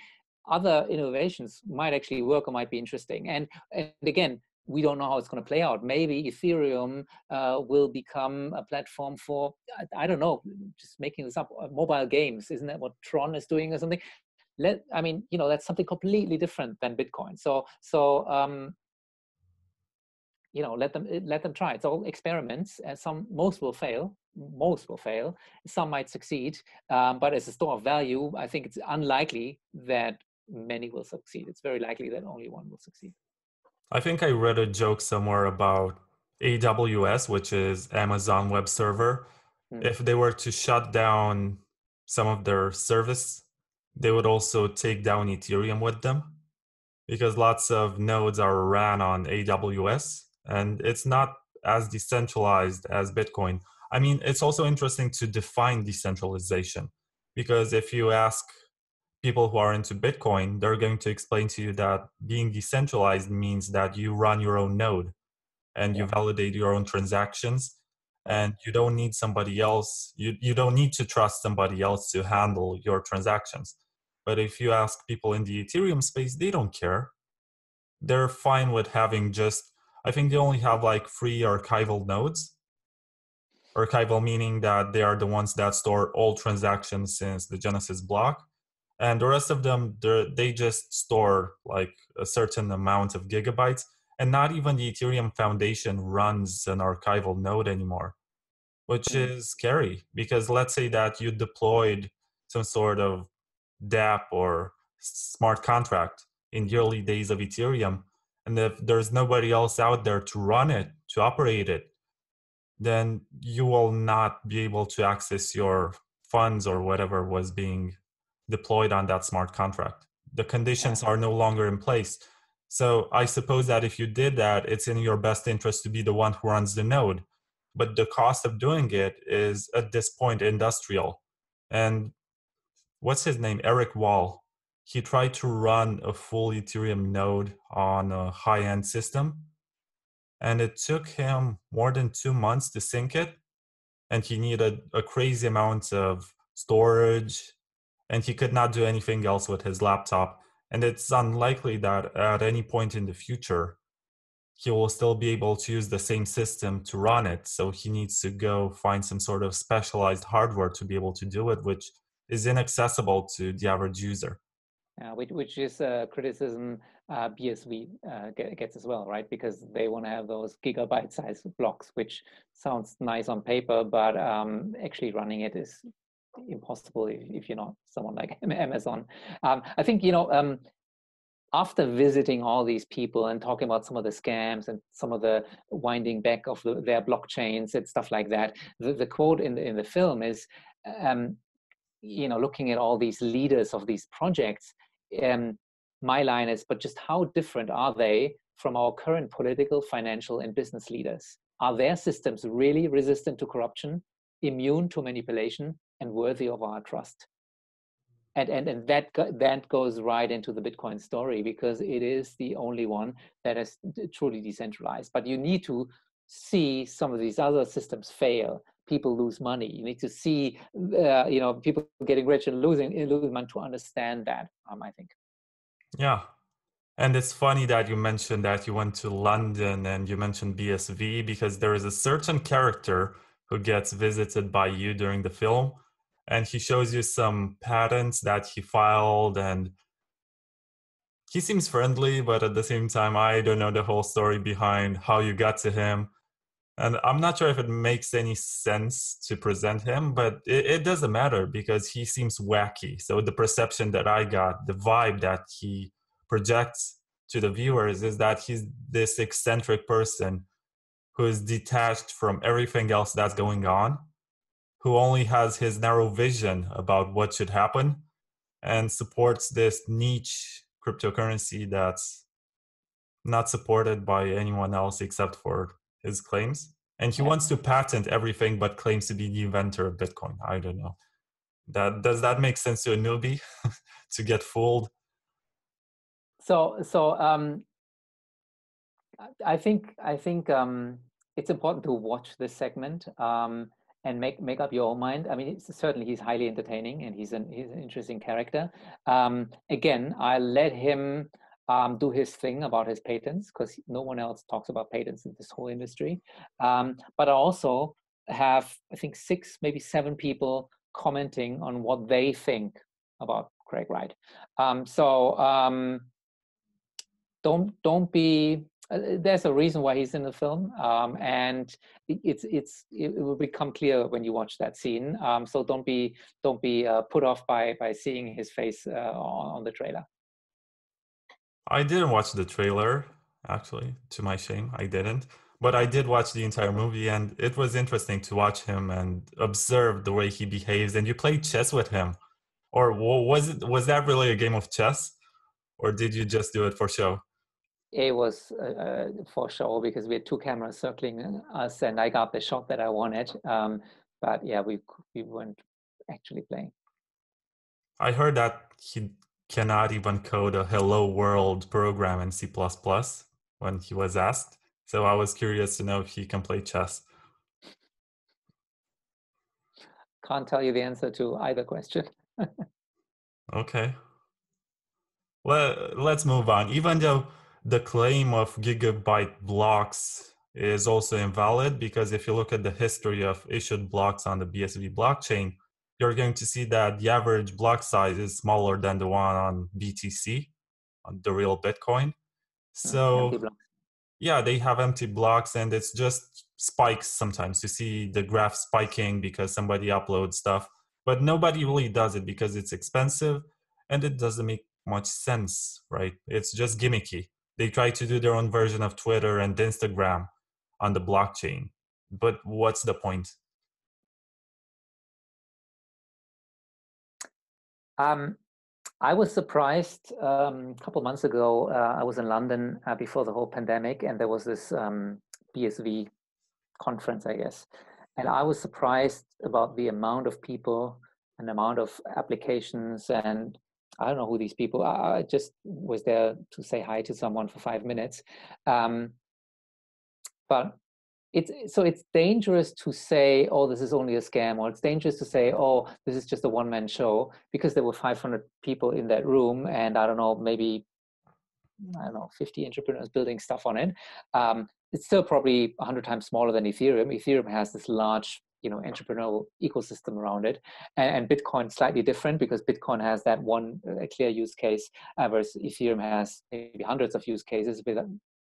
other innovations might actually work or might be interesting and and again we don't know how it's going to play out. Maybe Ethereum uh, will become a platform for, I, don't know, just making this up, uh, mobile games. Isn't that what Tron is doing or something? Let, I mean, you know, that's something completely different than Bitcoin. So, so um, you know, let them let them try. It's all experiments. And some most will fail. Most will fail. Some might succeed. Um, but as a store of value, I think it's unlikely that many will succeed. It's very likely that only one will succeed. I think I read a joke somewhere about AWS, which is Amazon Web Server. Mm. If they were to shut down some of their service, they would also take down Ethereum with them because lots of nodes are ran on AWS and it's not as decentralized as Bitcoin. I mean, it's also interesting to define decentralization because if you ask people who are into Bitcoin, they're going to explain to you that being decentralized means that you run your own node and you validate your own transactions and you don't need somebody else you, you don't need to trust somebody else to handle your transactions but if you ask people in the ethereum space they don't care. They're fine with having just i think they only have like free archival nodes. Archival meaning that they are the ones that store all transactions since the genesis block. And the rest of them they just store like a certain amount of gigabytes. And not even the ethereum foundation runs an archival node anymore which mm. is scary because let's say that you deployed some sort of dApp or smart contract in the early days of ethereum and if there's nobody else out there to run it to operate it then you will not be able to access your funds or whatever was being deployed on that smart contract. The conditions are no longer in place. So I suppose that if you did that, it's in your best interest to be the one who runs the node. But the cost of doing it is at this point industrial. And what's his name? Eric Wall. He tried to run a full Ethereum node on a high end system. And it took him more than two months to sync it. And he needed a crazy amount of storage and he could not do anything else with his laptop. And it's unlikely that at any point in the future, he will still be able to use the same system to run it. So he needs to go find some sort of specialized hardware to be able to do it, which is inaccessible to the average user. Yeah, which, which is a criticism uh, BSV uh, gets as well, right? Because they want to have those gigabyte size blocks, which sounds nice on paper, but um, actually running it is impossible if, if you're not someone like <laughs> Amazon. Um, I think, you know, um, after visiting all these people and talking about some of the scams and some of the winding back of the, their blockchains and stuff like that, the, the quote in the, in the film is, um, you know, looking at all these leaders of these projects, um, my line is, but just how different are they from our current political, financial, and business leaders? Are their systems really resistant to corruption, immune to manipulation, and worthy of our trust. And, and, and that, that goes right into the Bitcoin story because it is the only one that is truly decentralized. But you need to see some of these other systems fail. People lose money. You need to see, uh, you know, people getting rich and losing, losing money to understand that. Um, I think. Yeah, and it's funny that you mentioned that you went to London and you mentioned BSV because there is a certain character who gets visited by you during the film and he shows you some patents that he filed and he seems friendly but at the same time i don't know the whole story behind how you got to him and i'm not sure if it makes any sense to present him but it, it doesn't matter because he seems wacky. So the perception that i got the vibe that he projects to the viewers is that he's this eccentric person who is detached from everything else that's going on who only has his narrow vision about what should happen and supports this niche cryptocurrency that's not supported by anyone else except for his claims. And he yeah. wants to patent everything but claims to be the inventor of Bitcoin. I don't know. That does that make sense to a newbie <laughs> to get fooled? So so um I think I think um it's important to watch this segment. Um and make make up your own mind. I mean, certainly he's highly entertaining and he's an he's an interesting character. Um, again, I let him um, do his thing about his patents because no one else talks about patents in this whole industry. Um, but I also have, I think, six, maybe seven people commenting on what they think about Craig Wright. Um, so um, don't don't be. Uh, there's a reason why he's in the film, um, and it's it's it will become clear when you watch that scene. Um, so don't be don't be uh, put off by by seeing his face uh, on, on the trailer. I didn't watch the trailer, actually, to my shame. I didn't. But I did watch the entire movie, and it was interesting to watch him and observe the way he behaves. And you played chess with him, or was it was that really a game of chess, or did you just do it for show? It was uh, uh for show because we had two cameras circling us, and I got the shot that I wanted. Um, but yeah, we we weren't actually playing. I heard that he cannot even code a hello world program in C++ when he was asked. So I was curious to know if he can play chess. Can't tell you the answer to either question. <laughs> okay. Well, let's move on. Even though the claim of gigabyte blocks is also invalid, because if you look at the history of issued blocks on the BSV blockchain, you're going to see that the average block size is smaller than the one on BTC, on the real Bitcoin. Oh, so, yeah, they have empty blocks and it's just spikes sometimes. You see the graph spiking because somebody uploads stuff, but nobody really does it because it's expensive and it doesn't make much sense, right? It's just gimmicky. They try to do their own version of Twitter and Instagram on the blockchain. But what's the point? Um, I was surprised um, a couple months ago. Uh, I was in London uh, before the whole pandemic, and there was this um, BSV conference, I guess. And I was surprised about the amount of people and amount of applications. And I don't know who these people are. I just was there to say hi to someone for five minutes. Um, but it's so it's dangerous to say oh this is only a scam or it's dangerous to say oh this is just a one man show because there were 500 people in that room and i don't know maybe i don't know 50 entrepreneurs building stuff on it. Um, it's still probably 100 times smaller than ethereum. Ethereum has this large you know entrepreneurial ecosystem around it and, and bitcoin slightly different because bitcoin has that one uh, clear use case uh, whereas ethereum has maybe hundreds of use cases with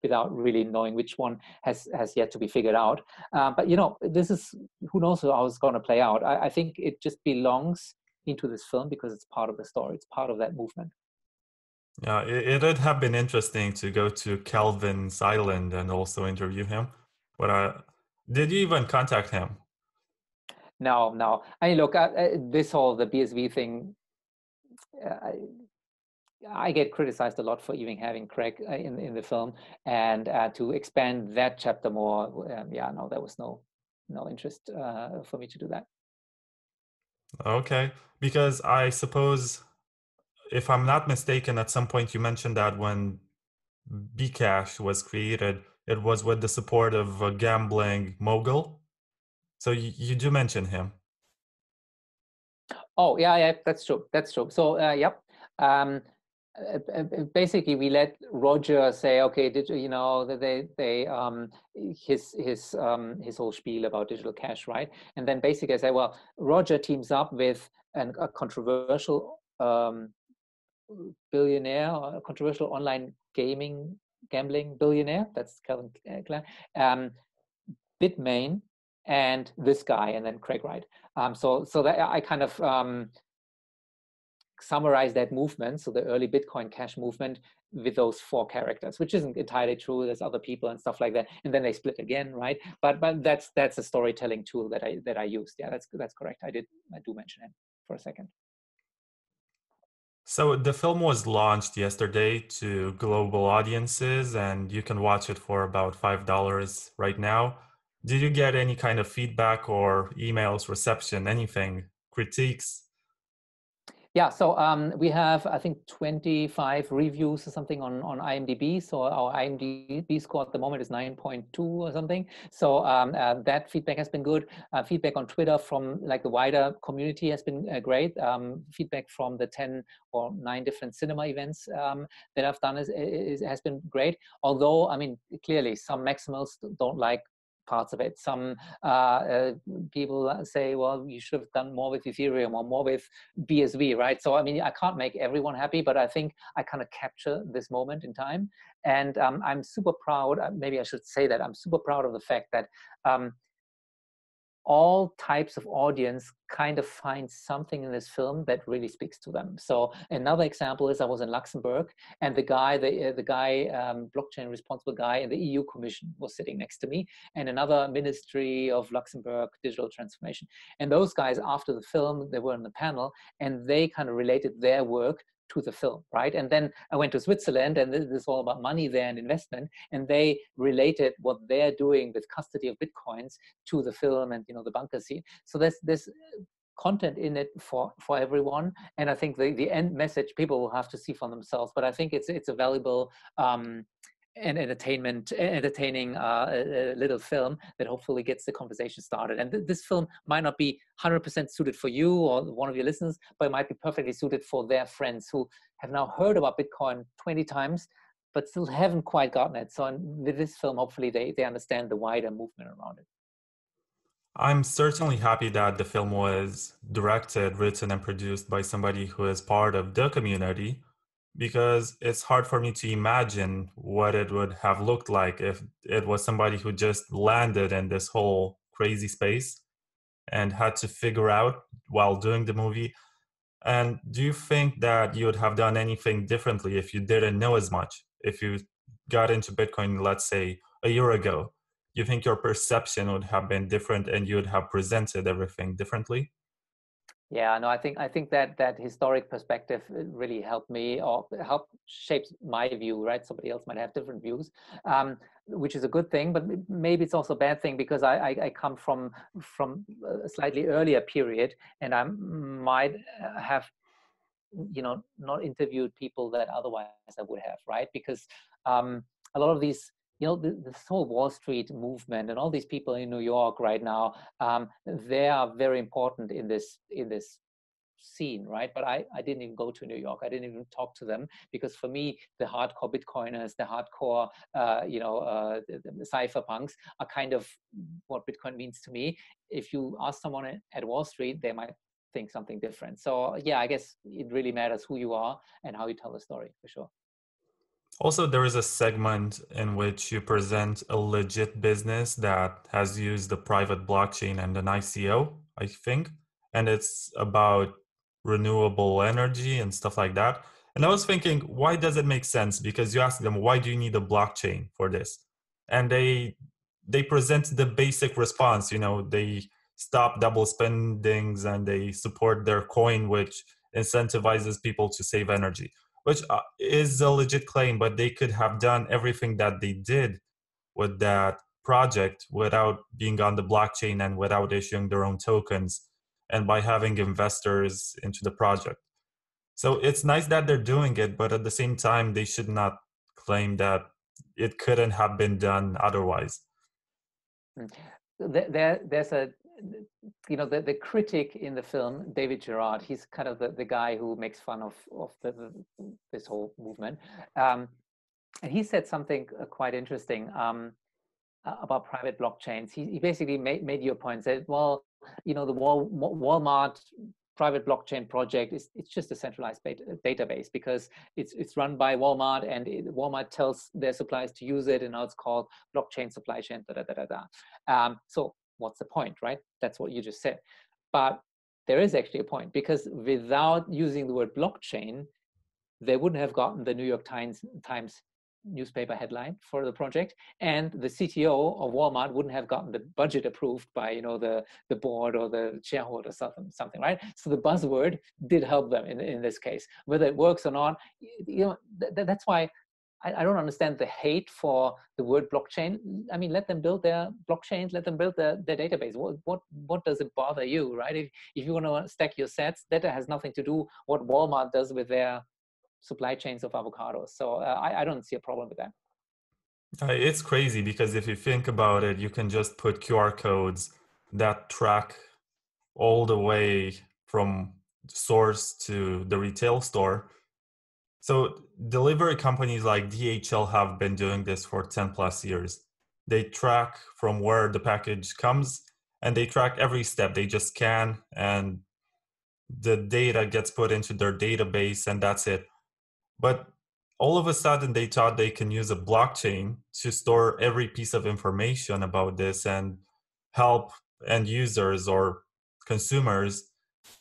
without really knowing which one has has yet to be figured out. Uh, but you know, this is who knows how it's going to play out. I, I, think it just belongs into this film because it's part of the story. It's part of that movement. Yeah, it, it would have been interesting to go to Calvin's island and also interview him. But uh, did you even contact him? No, no. I mean, look, uh, uh this whole the BSV thing. Uh, I get criticized a lot for even having Craig uh, in in the film, and uh, to expand that chapter more, um, yeah, no, there was no no interest uh, for me to do that. Okay, because I suppose, if I'm not mistaken, at some point you mentioned that when Bcash was created, it was with the support of a gambling mogul. So you, you do mention him. Oh yeah, yeah, that's true. That's true. So uh, yep. Um, basically we let Roger say, okay, did you know that they they um his his um his whole spiel about digital cash, right? And then basically I say, well, Roger teams up with an, a controversial um billionaire, a controversial online gaming gambling billionaire. That's Calvin Klein. Um, Bitmain and this guy, and then Craig Wright. Um, so so that I kind of um, summarize that movement, so the early Bitcoin Cash movement, with those four characters, which isn't entirely true. There's other people and stuff like that, and then they split again, right? But but that's that's a storytelling tool that I that I used. Yeah, that's that's correct. I did I do mention it for a second. So the film was launched yesterday to global audiences, and you can watch it for about five dollars right now. Did you get any kind of feedback or emails, reception, anything, critiques? Yeah, so um, we have, I think, 25 reviews or something on, on IMDb. So our IMDb score at the moment is 9.2 or something. So um, uh, that feedback has been good. Uh, feedback on Twitter from like the wider community has been uh, great. Um, feedback from the 10 or nine different cinema events um, that I've done is, is, has been great. Although, I mean, clearly some Maximals don't like parts of it. Some uh, uh, people say, well, you should have done more with Ethereum or more with BSV, right? So, I mean, I can't make everyone happy, but I think I kind of capture this moment in time. And um, I'm super proud, uh, maybe I should say that, I'm super proud of the fact that um, all types of audience kind of find something in this film that really speaks to them. So another example is I was in Luxembourg, and the guy, the uh, the guy, um, blockchain responsible guy in the EU Commission was sitting next to me, and another Ministry of Luxembourg digital transformation. And those guys, after the film, they were on the panel, and they kind of related their work to the film, right? And then I went to Switzerland, and this is all about money there and investment, and they related what they're doing with custody of bitcoins to the film and you know the bunker scene. So there's this content in it for for everyone, and I think the the end message people will have to see for themselves. But I think it's it's a valuable. Um, an entertainment entertaining uh, a, little film that hopefully gets the conversation started. And th- this film might not be 100% suited for you or one of your listeners but it might be perfectly suited for their friends who have now heard about bitcoin 20 times but still haven't quite gotten it. So with this film hopefully they, they understand the wider movement around it. I'm certainly happy that the film was directed, written, and produced by somebody who is part of the community because it's hard for me to imagine what it would have looked like if it was somebody who just landed in this whole crazy space and had to figure out while doing the movie. And do you think that you would have done anything differently if you didn't know as much? If you got into Bitcoin, let's say a year ago, you think your perception would have been different and you would have presented everything differently? Yeah, no, I think I think that that historic perspective uh, really helped me or helped shapes my view. Right, somebody else might have different views, um, which is a good thing, but maybe it's also a bad thing because I, I, I come from from a slightly earlier period, and I might uh, have, you know, not interviewed people that otherwise I would have. Right, because um, a lot of these you know, this whole Wall Street movement and all these people in New York right now, um, they are very important in this in this scene, right? But I, I didn't even go to New York. I didn't even talk to them because for me, the hardcore Bitcoiners, the hardcore, uh, you know, uh, the, the cypherpunks are kind of what Bitcoin means to me. If you ask someone at Wall Street, they might think something different. So yeah, I guess it really matters who you are and how you tell the story for sure. Also, there is a segment in which you present a legit business that has used the private blockchain and an ICO, I think, and it's about renewable energy and stuff like that. And I was thinking, why does it make sense? Because you ask them, why do you need a blockchain for this? And they they present the basic response. You know, they stop double spendings and they support their coin, which incentivizes people to save energy which uh, is a legit claim, but they could have done everything that they did with that project without being on the blockchain and without issuing their own tokens and by having investors into the project. So it's nice that they're doing it, but at the same time, they should not claim that it couldn't have been done otherwise. Hmm. There, there's a you know the, the critic in the film david gerard he's kind of the, the guy who makes fun of of the, the this whole movement um, and he said something uh, quite interesting um, about private blockchains he, he basically made, made your point said well you know the Wal, walmart private blockchain project is it's just a centralized database because it's it's run by Walmart and it, Walmart tells their suppliers to use it and now it's called blockchain supply chain da da da da. Um, so what's the point, right? That's what you just said. But there is actually a point because without using the word blockchain, they wouldn't have gotten the New York Times Times newspaper headline for the project and the cto of walmart wouldn't have gotten the budget approved by you know the the board or the shareholder something something right so the buzzword did help them in, in this case whether it works or not you know th- that's why I, I, don't understand the hate for the word blockchain. I mean, let them build their blockchains, let them build their, their database. What, what, what does it bother you, right? If, if you want to stack your sets, that has nothing to do what Walmart does with their supply chains of avocados. So uh, I, I don't see a problem with that. Uh, it's crazy because if you think about it, you can just put QR codes that track all the way from source to the retail store so delivery companies like DHL have been doing this for 10 plus years. They track from where the package comes and they track every step. They just scan and the data gets put into their database and that's it. But all of a sudden they thought they can use a blockchain to store every piece of information about this and help end users or consumers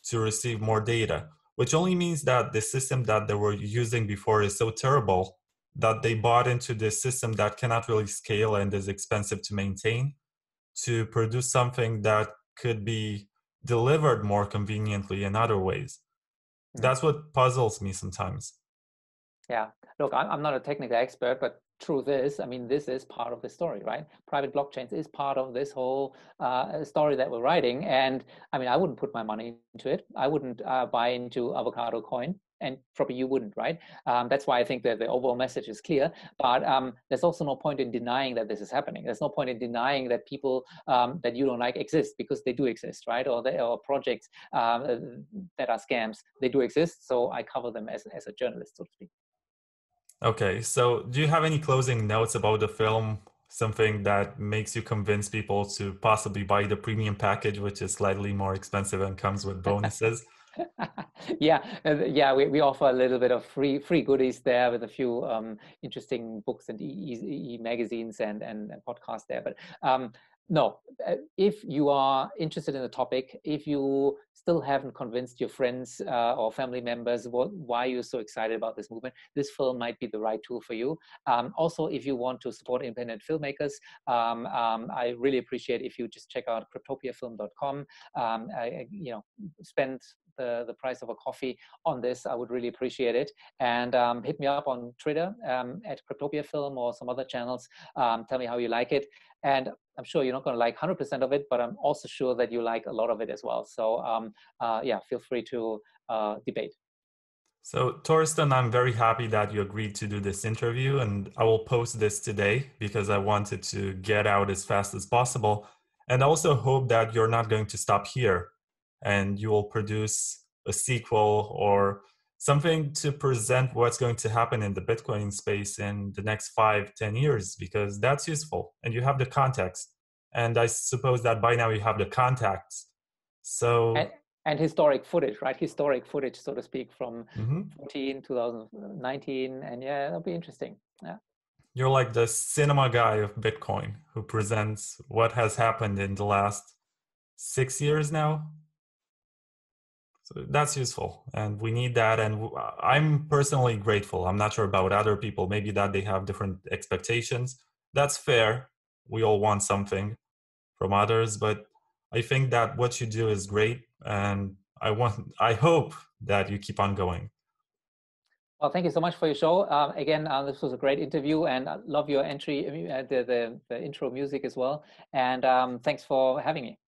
to receive more data which only means that the system that they were using before is so terrible that they bought into this system that cannot really scale and is expensive to maintain to produce something that could be delivered more conveniently in other ways. Hmm. That's what puzzles me sometimes. Yeah. Look, I'm not a technical expert, but truth is, I mean, this is part of the story, right? Private blockchains is part of this whole uh, story that we're writing. And I mean, I wouldn't put my money into it. I wouldn't uh, buy into avocado coin. And probably you wouldn't, right? Um, that's why I think that the overall message is clear. But um, there's also no point in denying that this is happening. There's no point in denying that people um, that you don't like exist because they do exist, right? Or, they, or projects um, that are scams, they do exist. So I cover them as, as a journalist, so to speak. Okay, so do you have any closing notes about the film? Something that makes you convince people to possibly buy the premium package, which is slightly more expensive and comes with bonuses? <laughs> yeah, yeah, we, we offer a little bit of free free goodies there with a few um, interesting books and e, e, e magazines and, and, and podcasts there. But um, no, uh, if you are interested in the topic, if you still haven't convinced your friends uh, or family members what, why you're so excited about this movement, this film might be the right tool for you. Um, also, if you want to support independent filmmakers, um, um, I really appreciate if you just check out cryptopiafilm.com. Um, I, you know, spend the, the price of a coffee on this, I would really appreciate it. And um, hit me up on Twitter um, at Cryptopia Film or some other channels. Um, tell me how you like it. And I'm sure you're not going to like 100% of it, but I'm also sure that you like a lot of it as well. So um, uh, yeah, feel free to uh, debate. So, Torsten, I'm very happy that you agreed to do this interview, and I will post this today because I wanted to get out as fast as possible. And also hope that you're not going to stop here and you will produce a sequel or something to present what's going to happen in the bitcoin space in the next five ten years because that's useful and you have the context. And i suppose that by now you have the contacts so and, and historic footage right? Historic footage so to speak from mm-hmm. 14 2019 and yeah it'll be interesting. Yeah. You're like the cinema guy of bitcoin who presents what has happened in the last six years now that's useful and we need that and i'm personally grateful i'm not sure about other people maybe that they have different expectations that's fair we all want something from others but i think that what you do is great and i want i hope that you keep on going well, thank you so much for your show. Um, again, uh, this was a great interview, and I love your entry, uh, the, the, the intro music as well. And um, thanks for having me.